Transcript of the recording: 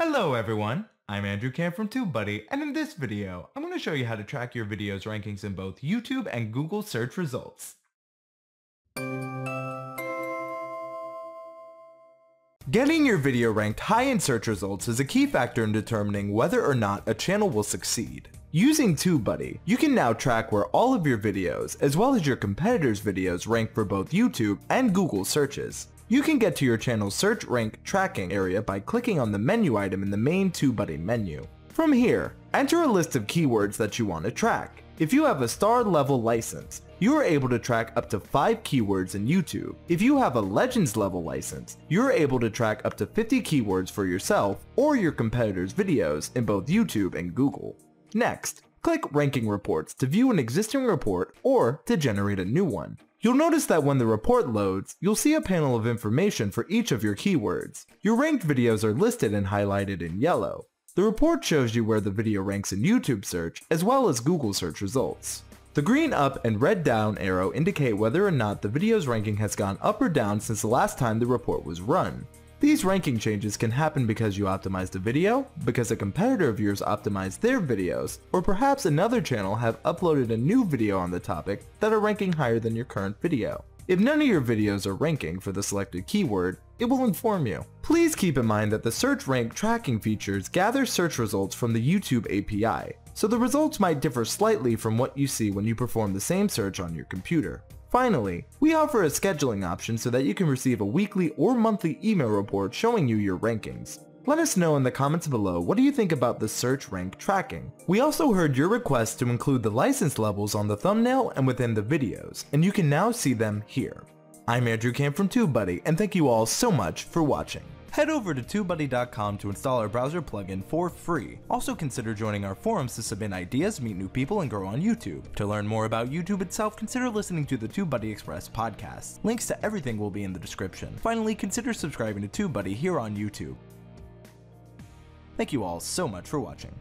Hello everyone, I'm Andrew Camp from TubeBuddy, and in this video, I'm going to show you how to track your video's rankings in both YouTube and Google search results. Getting your video ranked high in search results is a key factor in determining whether or not a channel will succeed. Using TubeBuddy, you can now track where all of your videos, as well as your competitors' videos rank for both YouTube and Google searches. You can get to your channel's search rank tracking area by clicking on the menu item in the main TubeBuddy menu. From here, enter a list of keywords that you want to track. If you have a star level license, you are able to track up to 5 keywords in YouTube. If you have a Legends level license, you are able to track up to 50 keywords for yourself or your competitors' videos in both YouTube and Google. Next, click Ranking Reports to view an existing report or to generate a new one. You'll notice that when the report loads, you'll see a panel of information for each of your keywords. Your ranked videos are listed and highlighted in yellow. The report shows you where the video ranks in YouTube search, as well as Google search results. The green up and red down arrow indicate whether or not the video's ranking has gone up or down since the last time the report was run. These ranking changes can happen because you optimized a video, because a competitor of yours optimized their videos, or perhaps another channel have uploaded a new video on the topic that are ranking higher than your current video. If none of your videos are ranking for the selected keyword, it will inform you. Please keep in mind that the search rank tracking features gather search results from the YouTube API, so the results might differ slightly from what you see when you perform the same search on your computer. Finally, we offer a scheduling option so that you can receive a weekly or monthly email report showing you your rankings. Let us know in the comments below what do you think about the search rank tracking. We also heard your request to include the license levels on the thumbnail and within the videos, and you can now see them here. I'm Andrew Camp from TubeBuddy, and thank you all so much for watching. Head over to TubeBuddy.com to install our browser plugin for free. Also consider joining our forums to submit ideas, meet new people, and grow on YouTube. To learn more about YouTube itself, consider listening to the TubeBuddy Express podcast. Links to everything will be in the description. Finally, consider subscribing to TubeBuddy here on YouTube. Thank you all so much for watching.